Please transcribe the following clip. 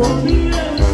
我宁愿